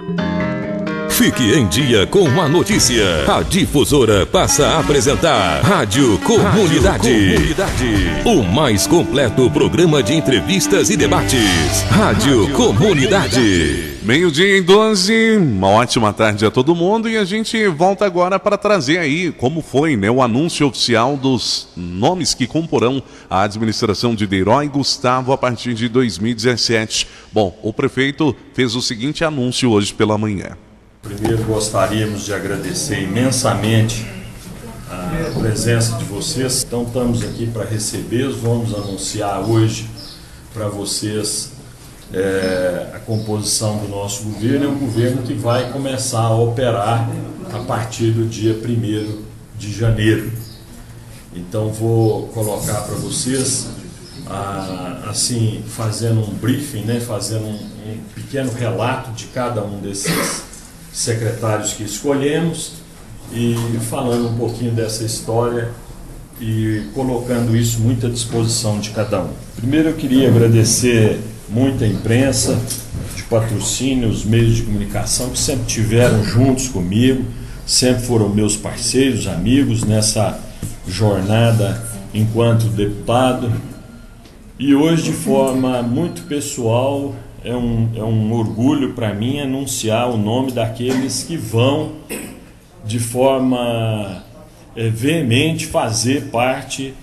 Thank you. Fique em dia com a notícia. A difusora passa a apresentar Rádio Comunidade. Comunidade. O mais completo programa de entrevistas e debates. Rádio, Rádio Comunidade. Comunidade. Meio-dia em 12, uma ótima tarde a todo mundo e a gente volta agora para trazer aí como foi né, o anúncio oficial dos nomes que comporão a administração de Deiró e Gustavo a partir de 2017. Bom, o prefeito fez o seguinte anúncio hoje pela manhã. Primeiro gostaríamos de agradecer imensamente a presença de vocês. Então estamos aqui para recebê-los, vamos anunciar hoje para vocês é, a composição do nosso governo. É um governo que vai começar a operar a partir do dia 1 de janeiro. Então vou colocar para vocês, assim, fazendo um briefing, né, fazendo um, um pequeno relato de cada um desses secretários que escolhemos e falando um pouquinho dessa história e colocando isso muito à disposição de cada um. Primeiro eu queria agradecer muito a imprensa de patrocínio, os meios de comunicação que sempre tiveram juntos comigo, sempre foram meus parceiros, amigos nessa jornada enquanto deputado. E hoje, de forma muito pessoal, é um, é um orgulho para mim anunciar o nome daqueles que vão, de forma é, veemente, fazer parte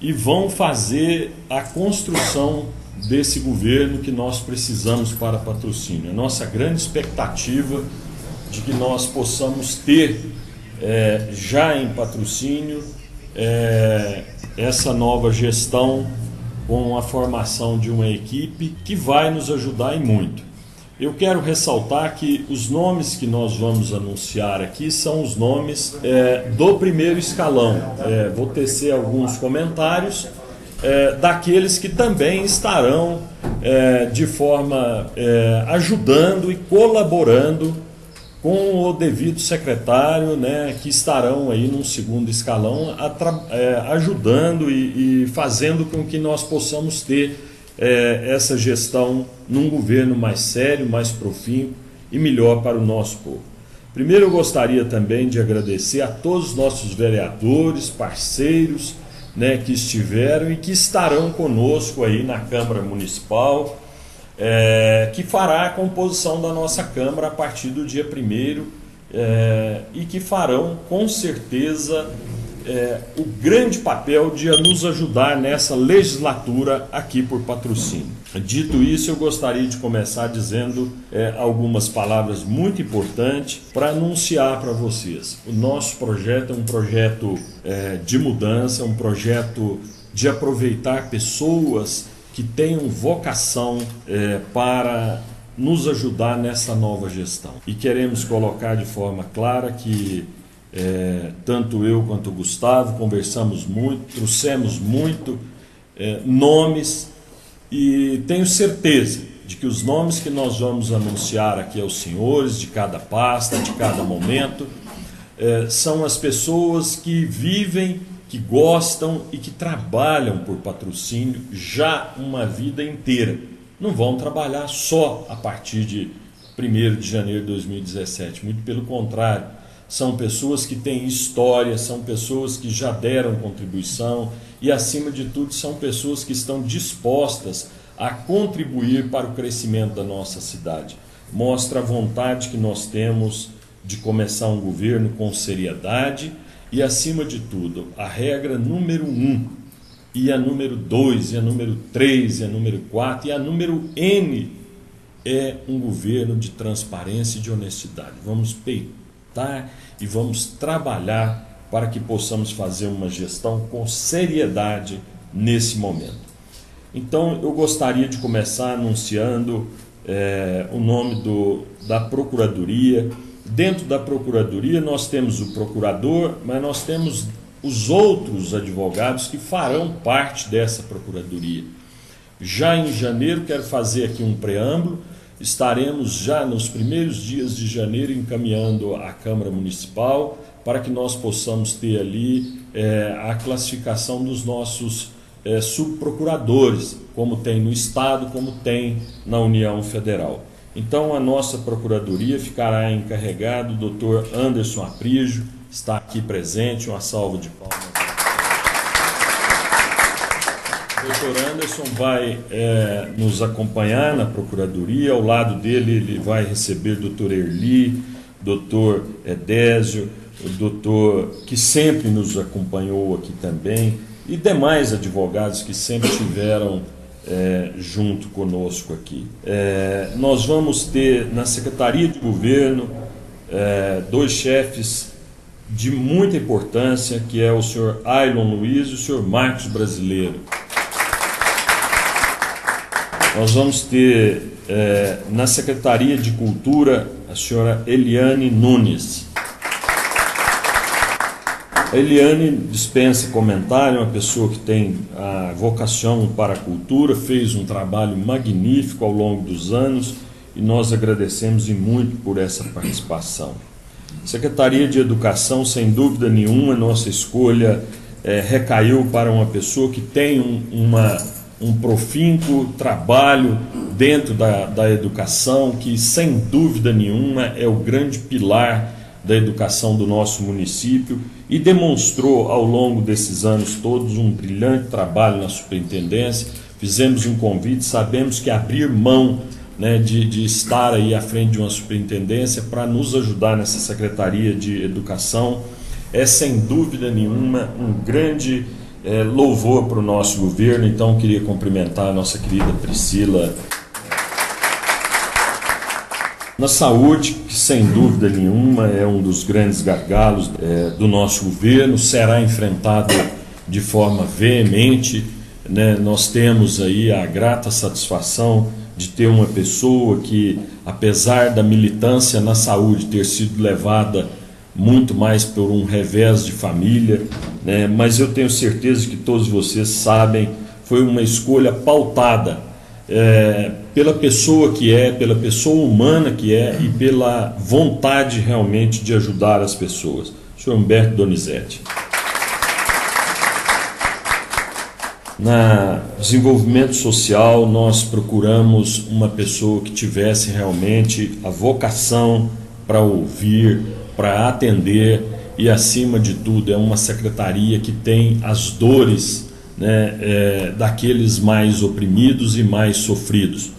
e vão fazer a construção desse governo que nós precisamos para patrocínio. A nossa grande expectativa de que nós possamos ter é, já em patrocínio é, essa nova gestão com a formação de uma equipe que vai nos ajudar em muito. Eu quero ressaltar que os nomes que nós vamos anunciar aqui são os nomes é, do primeiro escalão. É, vou tecer alguns comentários é, daqueles que também estarão é, de forma é, ajudando e colaborando com o devido secretário, né, que estarão aí num segundo escalão é, ajudando e, e, fazendo com que nós possamos ter é, essa gestão num governo mais sério, mais profundo e melhor para o nosso povo. Primeiro eu gostaria também de agradecer a todos os nossos vereadores, parceiros, né, que estiveram e que estarão conosco aí na Câmara Municipal, é, que fará a composição da nossa Câmara a partir do dia 1 é, e que farão com certeza é, o grande papel de nos ajudar nessa legislatura aqui por patrocínio. Dito isso, eu gostaria de começar dizendo é, algumas palavras muito importantes para anunciar para vocês. O nosso projeto é um projeto é, de mudança, um projeto de aproveitar pessoas que tenham vocação é, para nos ajudar nessa nova gestão. E queremos colocar de forma clara que é, tanto eu quanto o Gustavo conversamos muito, trouxemos muito é, nomes e tenho certeza de que os nomes que nós vamos anunciar aqui aos senhores, de cada pasta, de cada momento, é, são as pessoas que vivem que gostam e que trabalham por patrocínio já uma vida inteira. Não vão trabalhar só a partir de 1 de janeiro de 2017, muito pelo contrário. São pessoas que têm história, são pessoas que já deram contribuição e, acima de tudo, são pessoas que estão dispostas a contribuir para o crescimento da nossa cidade. Mostra a vontade que nós temos de começar um governo com seriedade e, acima de tudo, a regra número um, e a número dois, e a número três, e a número quatro, e a número N é um governo de transparência e de honestidade. Vamos peitar e vamos trabalhar para que possamos fazer uma gestão com seriedade nesse momento. Então, eu gostaria de começar anunciando é, o nome do, da Procuradoria Dentro da Procuradoria, nós temos o procurador, mas nós temos os outros advogados que farão parte dessa Procuradoria. Já em janeiro, quero fazer aqui um preâmbulo, estaremos já nos primeiros dias de janeiro encaminhando a Câmara Municipal para que nós possamos ter ali é, a classificação dos nossos é, subprocuradores, como tem no Estado, como tem na União Federal. Então, a nossa procuradoria ficará encarregado o doutor Anderson Aprígio, está aqui presente, uma salva de palmas. O doutor Anderson vai é, nos acompanhar na procuradoria, ao lado dele ele vai receber o doutor Erli, doutor Edésio, o doutor que sempre nos acompanhou aqui também, e demais advogados que sempre tiveram é, junto conosco aqui. É, nós vamos ter na Secretaria de Governo é, dois chefes de muita importância, que é o senhor Ailon Luiz e o senhor Marcos Brasileiro. Nós vamos ter é, na Secretaria de Cultura a senhora Eliane Nunes. A Eliane dispensa comentário, é uma pessoa que tem a vocação para a cultura, fez um trabalho magnífico ao longo dos anos e nós agradecemos e muito por essa participação. Secretaria de Educação, sem dúvida nenhuma, nossa escolha é, recaiu para uma pessoa que tem um, uma, um trabalho dentro da, da educação, que sem dúvida nenhuma é o grande pilar da educação do nosso município e demonstrou ao longo desses anos todos um brilhante trabalho na superintendência. Fizemos um convite, sabemos que abrir mão né, de, de estar aí à frente de uma superintendência para nos ajudar nessa Secretaria de Educação é sem dúvida nenhuma um grande é, louvor para o nosso governo. Então, queria cumprimentar a nossa querida Priscila. Na saúde, que sem dúvida nenhuma é um dos grandes gargalos é, do nosso governo, será enfrentado de forma veemente. Né? Nós temos aí a grata satisfação de ter uma pessoa que, apesar da militância na saúde ter sido levada muito mais por um revés de família, né? mas eu tenho certeza que todos vocês sabem, foi uma escolha pautada é, pela pessoa que é, pela pessoa humana que é e pela vontade realmente de ajudar as pessoas. Senhor Humberto Donizete. Na desenvolvimento social, nós procuramos uma pessoa que tivesse realmente a vocação para ouvir, para atender e, acima de tudo, é uma secretaria que tem as dores né, é, daqueles mais oprimidos e mais sofridos.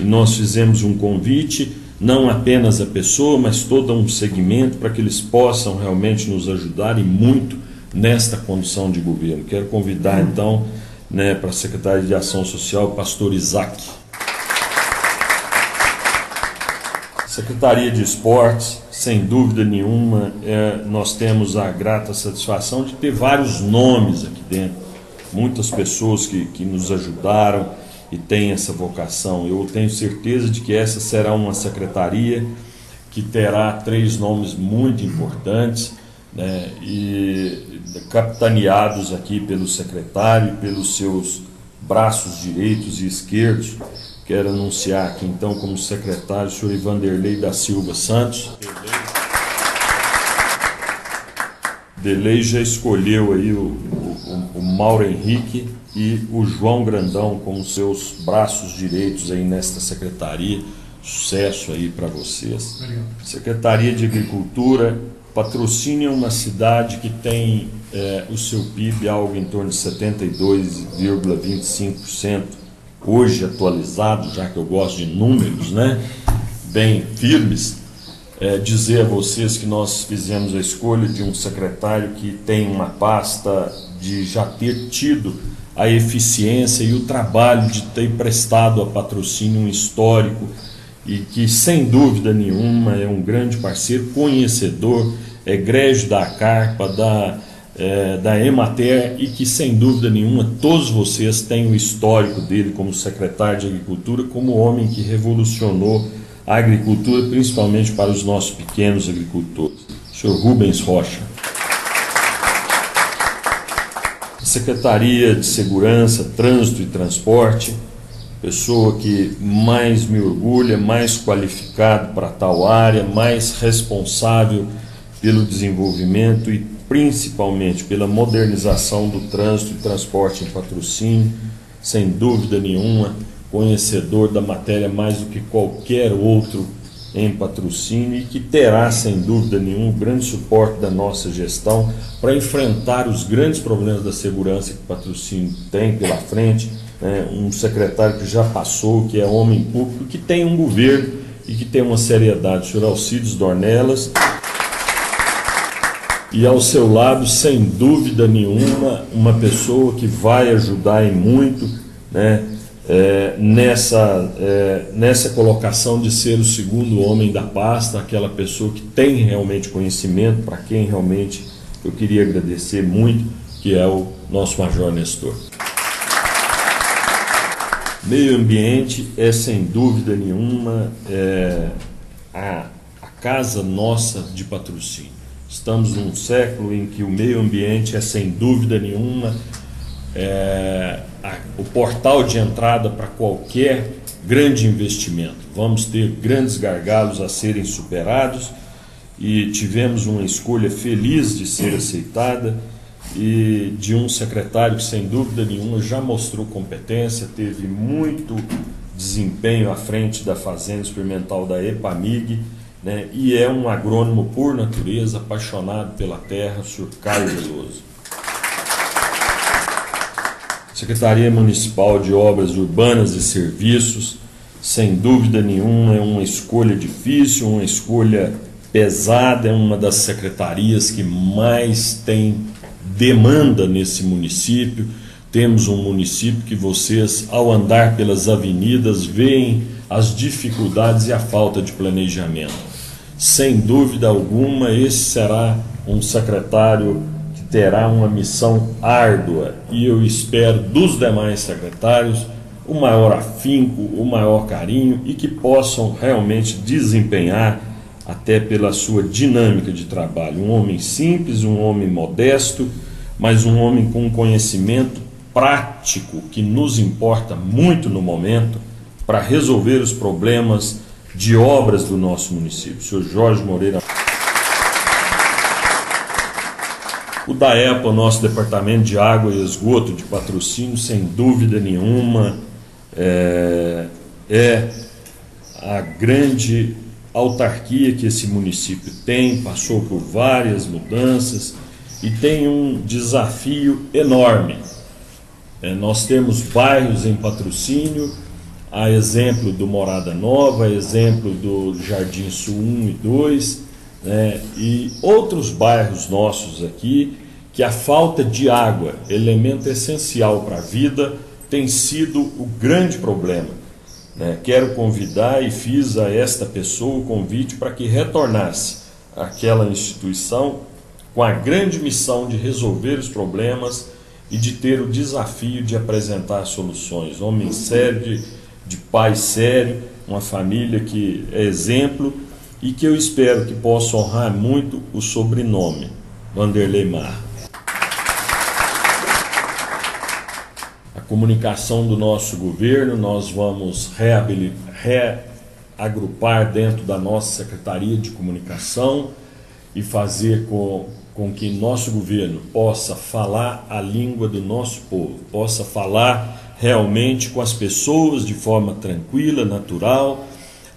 Nós fizemos um convite, não apenas a pessoa, mas todo um segmento para que eles possam realmente nos ajudar e muito nesta condição de governo. Quero convidar então né, para a Secretaria de Ação Social, Pastor Isaac. Secretaria de Esportes, sem dúvida nenhuma, é, nós temos a grata satisfação de ter vários nomes aqui dentro, muitas pessoas que, que nos ajudaram e têm essa vocação. Eu tenho certeza de que essa será uma secretaria que terá três nomes muito importantes né, e capitaneados aqui pelo secretário e pelos seus braços direitos e esquerdos Quero anunciar aqui então como secretário o senhor Ivanderlei da Silva Santos. Delei já escolheu aí o, o, o, Mauro Henrique e o João Grandão como seus braços direitos aí nesta secretaria. Sucesso aí para vocês. Obrigado. Secretaria de Agricultura, patrocínio é uma cidade que tem é, o seu PIB algo em torno de 72,25% hoje atualizado, já que eu gosto de números, né, bem firmes, é, dizer a vocês que nós fizemos a escolha de um secretário que tem uma pasta de já ter tido a eficiência e o trabalho de ter prestado a patrocínio um histórico e que, sem dúvida nenhuma, é um grande parceiro, conhecedor, egrégio da carpa, da é, da Emater e que, sem dúvida nenhuma, todos vocês têm o histórico dele como secretário de Agricultura, como homem que revolucionou a agricultura, principalmente para os nossos pequenos agricultores. Senhor Rubens Rocha. Secretaria de Segurança, Trânsito e Transporte, pessoa que mais me orgulha, mais qualificado para tal área, mais responsável pelo desenvolvimento e principalmente pela modernização do trânsito e transporte em patrocínio, sem dúvida nenhuma, conhecedor da matéria mais do que qualquer outro em patrocínio e que terá, sem dúvida nenhuma, o grande suporte da nossa gestão para enfrentar os grandes problemas da segurança que o patrocínio tem pela frente. Né? Um secretário que já passou, que é homem público, que tem um governo e que tem uma seriedade. O senhor Alcides Dornelas. E ao seu lado, sem dúvida nenhuma, uma pessoa que vai ajudar em muito, né? É, nessa, é, nessa colocação de ser o segundo homem da pasta, aquela pessoa que tem realmente conhecimento, para quem realmente eu queria agradecer muito, que é o nosso Major Nestor. Meio ambiente é sem dúvida nenhuma é, a, a casa nossa de patrocínio. Estamos num século em que o meio ambiente é sem dúvida nenhuma é, a, o portal de entrada para qualquer grande investimento. Vamos ter grandes gargalos a serem superados e tivemos uma escolha feliz de ser aceitada e de um secretário que, sem dúvida nenhuma, já mostrou competência, teve muito desempenho à frente da Fazenda Experimental da EPAMIG né, e é um agrônomo por natureza, apaixonado pela terra, o senhor Caio Veloso. Secretaria Municipal de Obras Urbanas e Serviços, sem dúvida nenhuma, é uma escolha difícil, uma escolha pesada, é uma das secretarias que mais tem demanda nesse município. Temos um município que vocês, ao andar pelas avenidas, veem as dificuldades e a falta de planejamento. Sem dúvida alguma, esse será um secretário terá uma missão árdua e eu espero dos demais secretários o maior afinco, o maior carinho e que possam realmente desempenhar até pela sua dinâmica de trabalho. Um homem simples, um homem modesto, mas um homem com um conhecimento prático que nos importa muito no momento para resolver os problemas de obras do nosso município. Senhor Jorge Moreira. O DAEPA, o nosso Departamento de Água e Esgoto de Patrocínio, sem dúvida nenhuma, é, é a grande autarquia que esse município tem, passou por várias mudanças e tem um desafio enorme. É, nós temos bairros em patrocínio, a exemplo do Morada Nova, a exemplo do Jardim Sul 1 e 2, né, e outros bairros nossos aqui, que a falta de água, elemento essencial para a vida, tem sido o grande problema. Né? Quero convidar e fiz a esta pessoa o convite para que retornasse àquela instituição com a grande missão de resolver os problemas e de ter o desafio de apresentar soluções. Homem sério, de, de pai sério, uma família que é exemplo e que eu espero que possa honrar muito o sobrenome, Vanderlei Mar. A comunicação do nosso governo, nós vamos reagrupar dentro da nossa Secretaria de Comunicação e fazer com, com que nosso governo possa falar a língua do nosso povo, possa falar realmente com as pessoas de forma tranquila, natural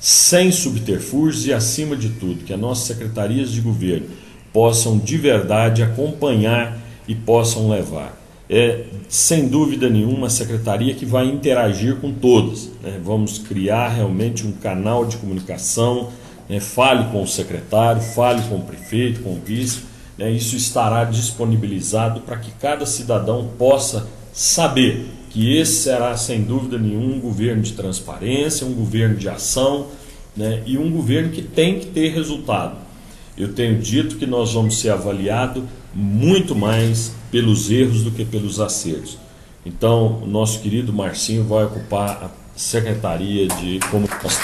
sem subterfúgios e, acima de tudo, que as nossas secretarias de governo possam de verdade acompanhar e possam levar. É, sem dúvida nenhuma, a secretaria que vai interagir com todas. Né? Vamos criar realmente um canal de comunicação. Né? Fale com o secretário, fale com o prefeito, com o vice. Né? Isso estará disponibilizado para que cada cidadão possa saber que esse será, sem dúvida nenhuma, um governo de transparência, um governo de ação né, e um governo que tem que ter resultado. Eu tenho dito que nós vamos ser avaliados muito mais pelos erros do que pelos acertos. Então, o nosso querido Marcinho vai ocupar a Secretaria de Comunicação.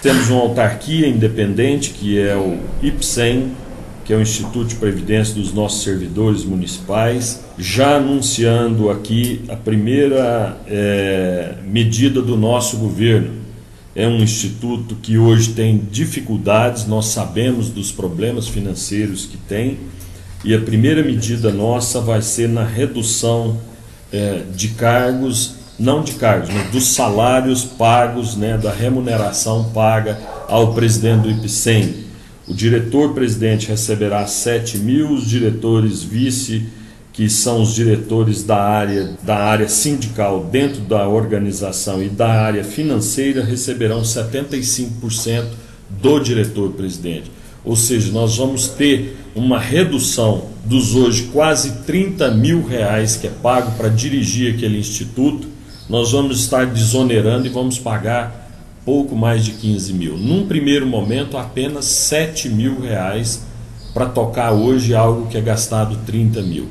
Temos uma autarquia independente que é o IPSEM, que é o Instituto de Previdência dos nossos servidores municipais, já anunciando aqui a primeira é, medida do nosso governo. É um instituto que hoje tem dificuldades, nós sabemos dos problemas financeiros que tem, e a primeira medida nossa vai ser na redução é, de cargos não de cargos, mas dos salários pagos, né, da remuneração paga ao presidente do IPCEM. O diretor-presidente receberá 7 mil, os diretores vice, que são os diretores da área, da área sindical dentro da organização e da área financeira, receberão 75% do diretor-presidente. Ou seja, nós vamos ter uma redução dos hoje quase 30 mil reais que é pago para dirigir aquele instituto, nós vamos estar desonerando e vamos pagar pouco mais de 15 mil. Num primeiro momento, apenas 7 mil reais para tocar hoje algo que é gastado 30 mil.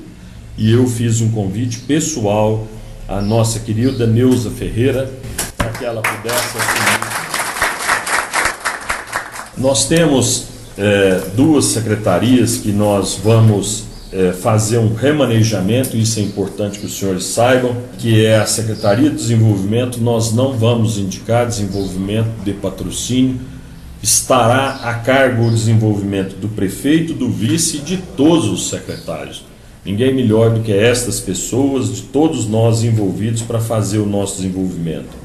E eu fiz um convite pessoal à nossa querida Neuza Ferreira para que ela pudesse assumir. Nós temos é, duas secretarias que nós vamos é, fazer um remanejamento, isso é importante que os senhores saibam, que é a Secretaria de Desenvolvimento, nós não vamos indicar desenvolvimento de patrocínio, estará a cargo o desenvolvimento do prefeito, do vice e de todos os secretários. Ninguém melhor do que estas pessoas, de todos nós envolvidos, para fazer o nosso desenvolvimento.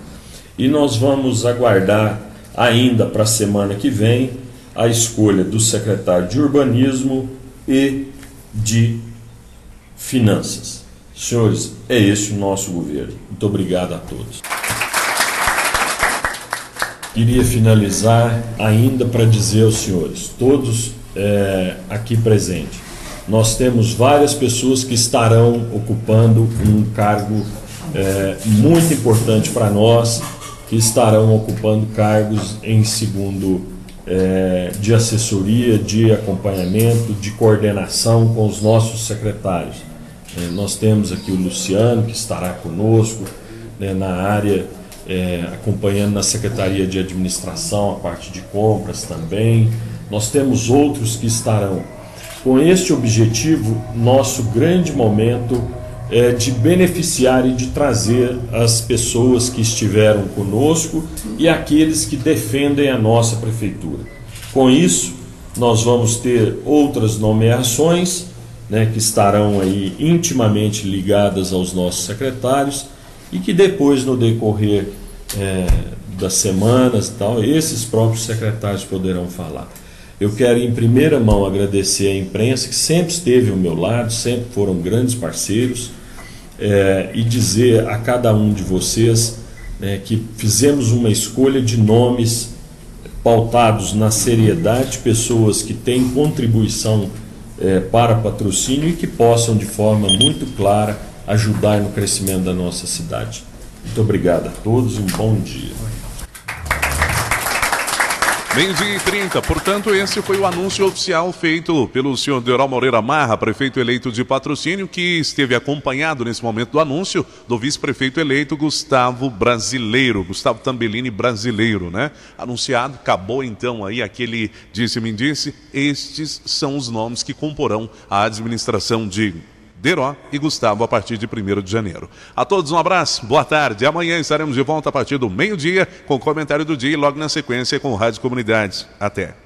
E nós vamos aguardar ainda para a semana que vem a escolha do secretário de Urbanismo e de Finanças. Senhores, é esse o nosso governo. Muito obrigado a todos. Queria finalizar ainda para dizer aos senhores, todos é, aqui presentes, nós temos várias pessoas que estarão ocupando um cargo é, muito importante para nós, que estarão ocupando cargos em segundo é, de assessoria, de acompanhamento, de coordenação com os nossos secretários. É, nós temos aqui o Luciano, que estará conosco né, na área, é, acompanhando na Secretaria de Administração, a parte de compras também. Nós temos outros que estarão. Com este objetivo, nosso grande momento é, de beneficiar e de trazer as pessoas que estiveram conosco e aqueles que defendem a nossa prefeitura. Com isso, nós vamos ter outras nomeações né, que estarão aí intimamente ligadas aos nossos secretários e que depois, no decorrer é, das semanas e tal, esses próprios secretários poderão falar. Eu quero, em primeira mão, agradecer à imprensa que sempre esteve ao meu lado, sempre foram grandes parceiros, é, e dizer a cada um de vocês né, que fizemos uma escolha de nomes pautados na seriedade, pessoas que têm contribuição é, para patrocínio e que possam, de forma muito clara, ajudar no crescimento da nossa cidade. Muito obrigado a todos um bom dia. Meio-dia e 30. Portanto, esse foi o anúncio oficial feito pelo senhor Deral Moreira Marra, prefeito eleito de patrocínio, que esteve acompanhado nesse momento do anúncio do vice-prefeito eleito Gustavo Brasileiro, Gustavo Tambellini Brasileiro, né? Anunciado, acabou então aí aquele disse-me disse, estes são os nomes que comporão a administração de Deró e Gustavo a partir de 1 de janeiro. A todos um abraço, boa tarde. Amanhã estaremos de volta a partir do meio-dia com o comentário do dia e logo na sequência com o Rádio Comunidades. Até.